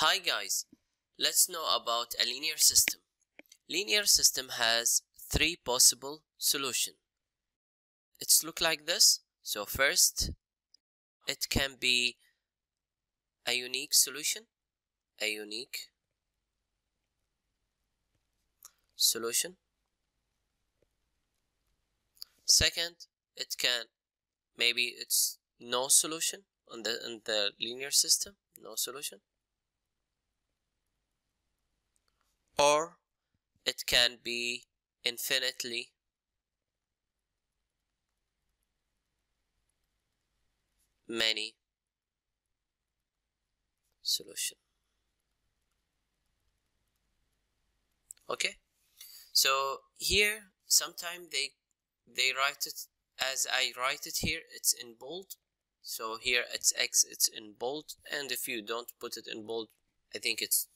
Hi guys, let's know about a linear system. Linear system has three possible solution. It's look like this. So first, it can be a unique solution, a unique solution. Second, it can maybe it's no solution on the on the linear system, no solution. Or it can be infinitely many solution. Okay? So here sometimes they they write it as I write it here it's in bold. So here it's X it's in bold. And if you don't put it in bold I think it's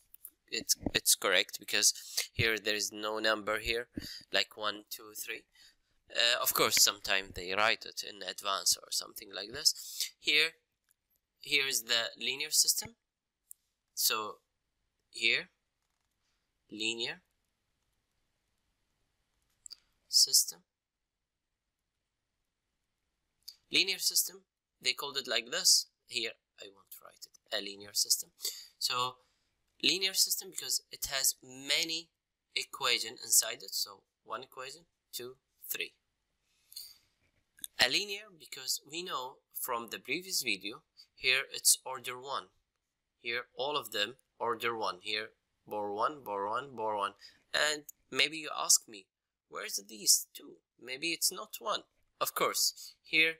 it's it's correct because here there is no number here like one two three. Uh, of course sometimes they write it in advance or something like this. Here here is the linear system. So here linear system. Linear system they called it like this. Here I won't write it. A linear system. So linear system because it has many equation inside it. So one equation two three. A linear because we know from the previous video here it's order one. Here all of them order one. Here bore one bore one bore one. And maybe you ask me where's these two? Maybe it's not one. Of course here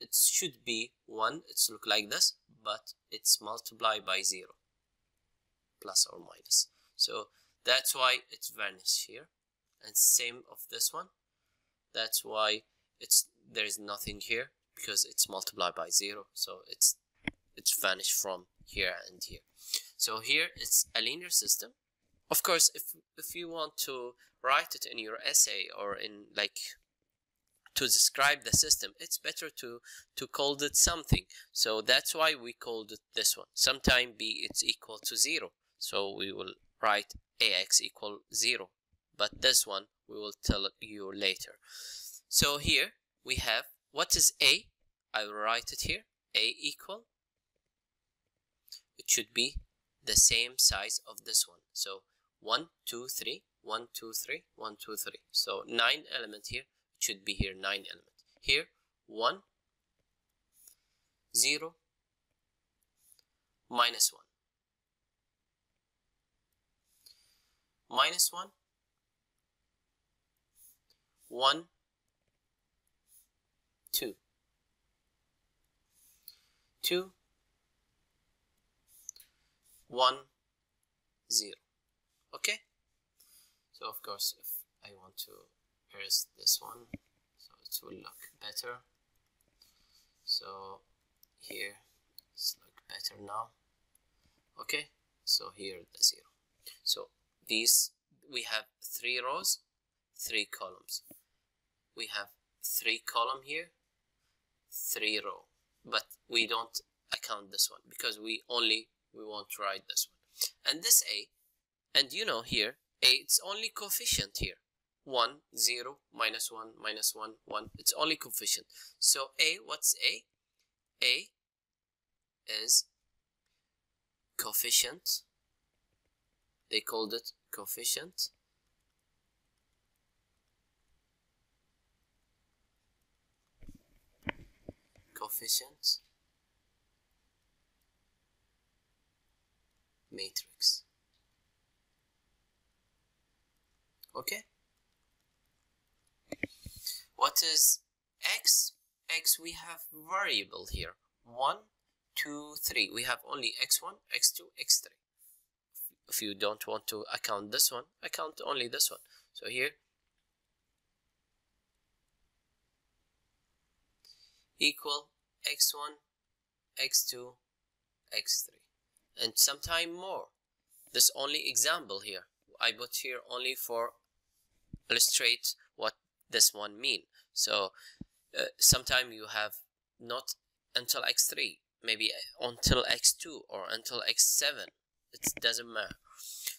it should be one. It's look like this but it's multiplied by zero plus or minus. So that's why it's vanished here. And same of this one. That's why it's there is nothing here because it's multiplied by zero. So it's it's vanished from here and here. So here it's a linear system. Of course if if you want to write it in your essay or in like to describe the system it's better to to call it something. So that's why we called it this one. Sometime b it's equal to zero so we will write ax equal 0 but this one we will tell you later. So here we have what is a? I will write it here. A equal it should be the same size of this one. So 1 2 3 1 2 3 1 2 3 so 9 element here it should be here 9 element. Here 1 0 minus 1 minus 1 1 2 2 1 0 okay? So of course if I want to erase this one so it will look better. So here it's look better now. Okay? So here the zero. So these we have three rows three columns. We have three column here three row. But we don't account this one because we only we won't write this one. And this a and you know here a it's only coefficient here. 1 0 minus 1 minus 1 1 it's only coefficient. So a what's a? A is coefficient they called it coefficient. Coefficient. Matrix. Okay. What is x? x we have variable here. 1 2 3 we have only x1 x2 x3 if you don't want to account this one account only this one. So here equal x1 x2 x3 and sometime more. This only example here. I put here only for illustrate what this one mean. So uh, sometime you have not until x3 maybe until x2 or until x7 it doesn't matter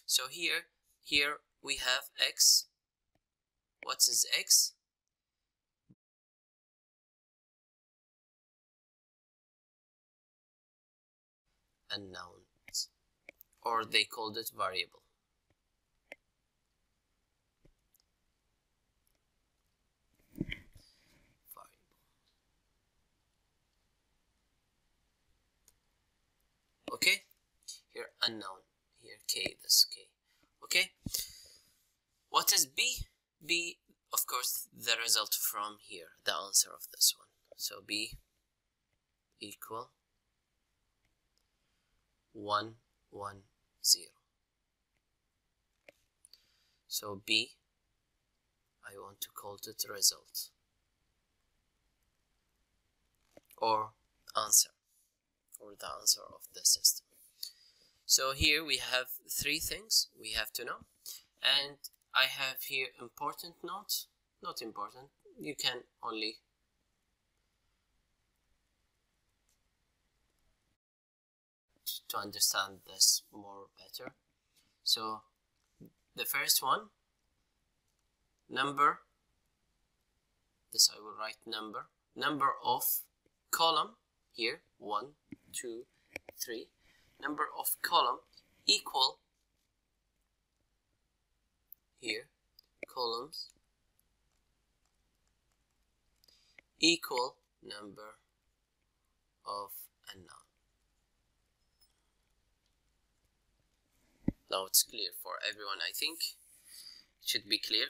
so here here we have x. What is x? Unknowns or they called it variable. Okay here unknown this k okay? What is b? B of course the result from here the answer of this one. So b equal 1 1 0 so b I want to call it result or answer or the answer of the system. So here we have three things we have to know. And I have here important notes, not important, you can only to understand this more better. So the first one, number, this I will write number, number of column here, one, two, three, number of column equal here columns equal number of unknown. Now it's clear for everyone I think. It should be clear.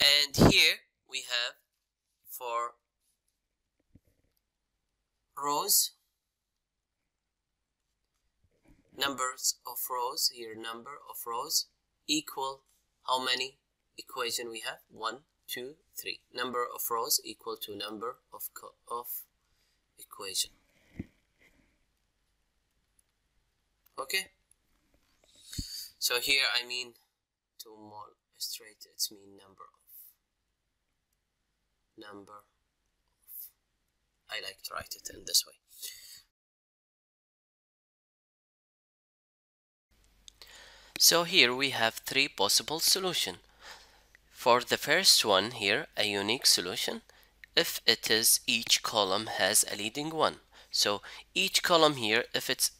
And here we have for rows numbers of rows here number of rows equal how many equation we have? One two three. Number of rows equal to number of of equation. Okay. So here I mean to more straight it's mean number of number of. I like to write it in this way So here we have three possible solution. For the first one here, a unique solution, if it is each column has a leading one. So each column here, if it's,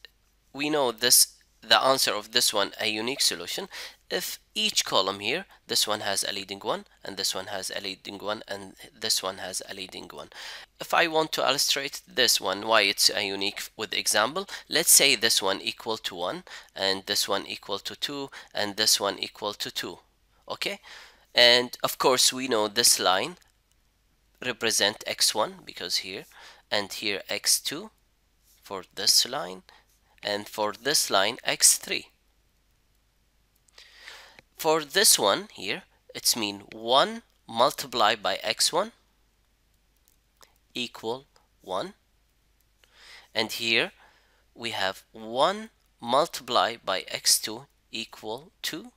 we know this, the answer of this one, a unique solution, if each column here this one has a leading one and this one has a leading one and this one has a leading one. If I want to illustrate this one why it's a unique with example let's say this one equal to 1 and this one equal to 2 and this one equal to 2 okay? And of course we know this line represent x1 because here and here x2 for this line and for this line x3 for this one here it's mean 1 multiplied by x1 equal 1 and here we have 1 multiplied by x2 equal 2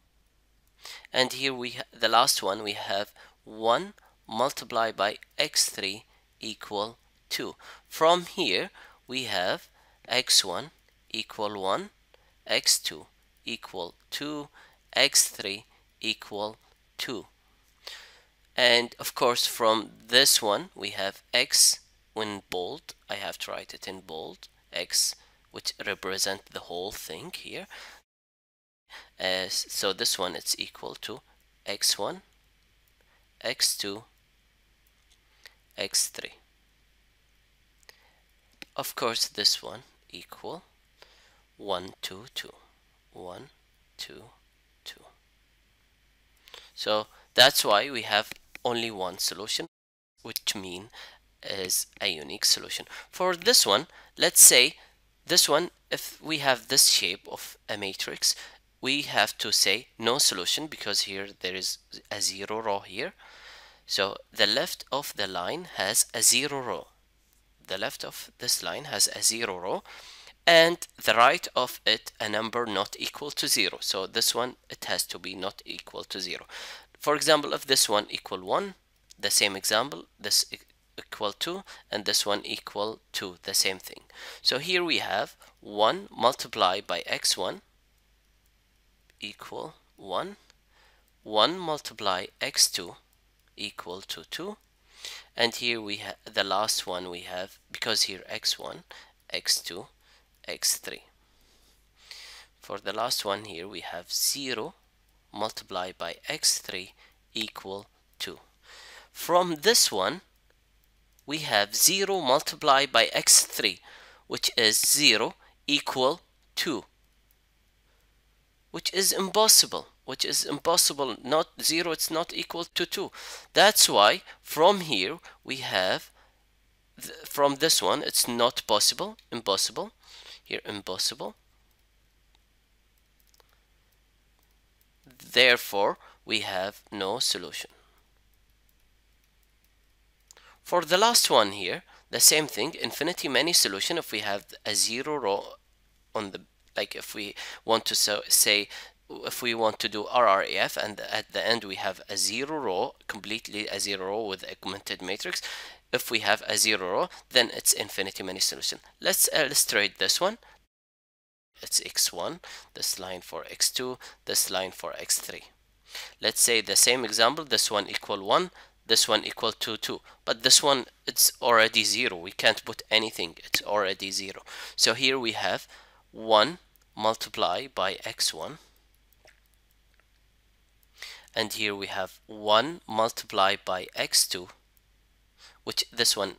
and here we the last one we have 1 multiplied by x3 equal 2 from here we have x1 equal 1 x2 equal 2 x3 equal 2 and of course from this one we have x in bold. I have to write it in bold x which represent the whole thing here. Uh, so this one it's equal to x1 x2 x3 of course this one equal 1 2 2 1 2 2. So that's why we have only one solution, which mean is a unique solution. For this one, let's say this one, if we have this shape of a matrix, we have to say no solution because here there is a zero row here. So the left of the line has a zero row. The left of this line has a zero row and the right of it a number not equal to 0 so this one it has to be not equal to 0 for example if this one equal 1 the same example this equal 2 and this one equal to the same thing. So here we have 1 multiplied by x1 equal 1 1 multiply x2 equal to 2 and here we have the last one we have because here x1 x2 x3 for the last one here we have 0 multiplied by x3 equal 2 from this one we have 0 multiplied by x3 which is 0 equal 2 which is impossible which is impossible. Not 0 it's not equal to 2 that's why from here we have th from this one it's not possible impossible here impossible. Therefore we have no solution. For the last one here the same thing infinity many solution if we have a zero row on the like if we want to so, say if we want to do RREF and at the end we have a zero row completely a zero row with augmented matrix. If we have a zero row then it's infinity many solution. Let's illustrate this one. It's x1 this line for x2 this line for x3 let's say the same example this one equal 1 this one equal to 2 but this one it's already 0 we can't put anything. It's already 0 so here we have 1 multiply by x1 and here we have 1 multiply by x2 which this one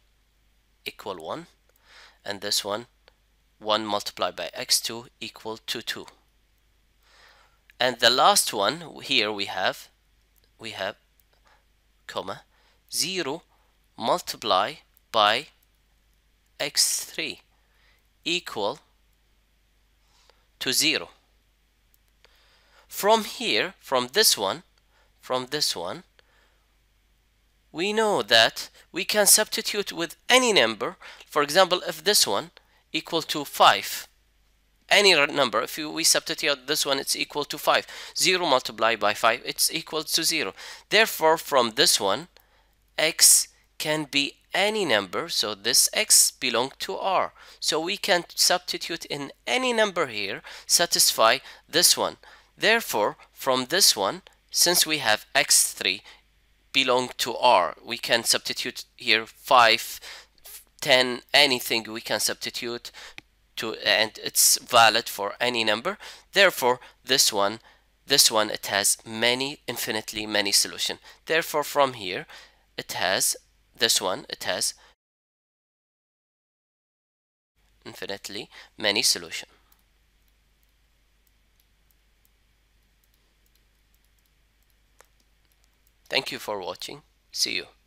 equal 1 and this one 1 multiplied by x2 equal to 2 and the last one here we have we have comma 0 multiply by x3 equal to 0 from here from this one from this one. We know that we can substitute with any number. For example if this one equal to 5 any number if we substitute this one it's equal to 5 0 multiplied by 5 it's equal to 0 therefore from this one x can be any number. So this x belong to r. So we can substitute in any number here satisfy this one. Therefore from this one since we have x3 belong to r we can substitute here 5 10 anything we can substitute to and it's valid for any number. Therefore this one this one it has many infinitely many solution. Therefore from here it has this one it has infinitely many solution thank you for watching. See you